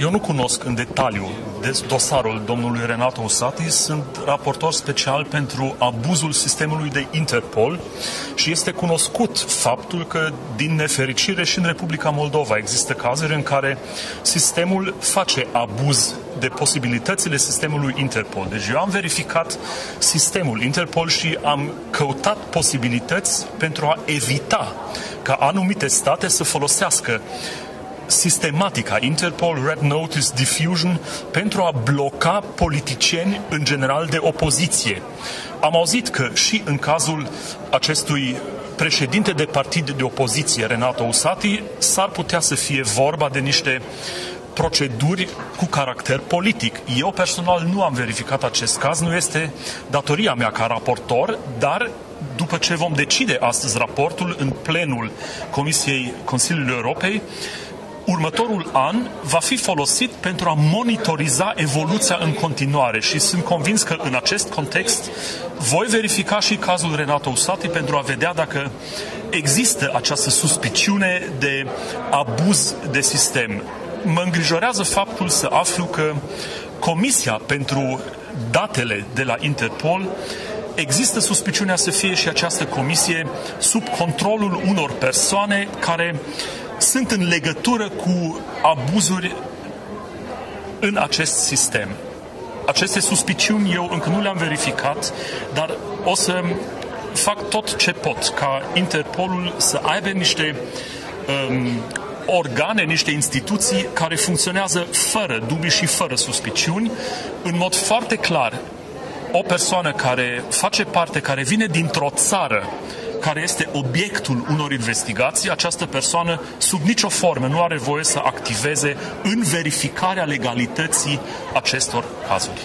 Eu nu cunosc în detaliu dosarul domnului Renato Usati, sunt raportor special pentru abuzul sistemului de Interpol și este cunoscut faptul că, din nefericire, și în Republica Moldova există cazuri în care sistemul face abuz de posibilitățile sistemului Interpol. Deci eu am verificat sistemul Interpol și am căutat posibilități pentru a evita ca anumite state să folosească sistematica Interpol Red Notice Diffusion pentru a bloca politicieni în general de opoziție. Am auzit că și în cazul acestui președinte de partid de opoziție, Renato Usati, s-ar putea să fie vorba de niște proceduri cu caracter politic. Eu personal nu am verificat acest caz, nu este datoria mea ca raportor, dar după ce vom decide astăzi raportul în plenul Comisiei Consiliului Europei, următorul an va fi folosit pentru a monitoriza evoluția în continuare și sunt convins că în acest context voi verifica și cazul Renato Usati pentru a vedea dacă există această suspiciune de abuz de sistem. Mă îngrijorează faptul să aflu că Comisia pentru datele de la Interpol există suspiciunea să fie și această comisie sub controlul unor persoane care sunt în legătură cu abuzuri în acest sistem. Aceste suspiciuni eu încă nu le-am verificat, dar o să fac tot ce pot ca Interpolul să aibă niște um, organe, niște instituții care funcționează fără dubii și fără suspiciuni, în mod foarte clar. O persoană care face parte, care vine dintr-o țară care este obiectul unor investigații, această persoană sub nicio formă nu are voie să activeze în verificarea legalității acestor cazuri.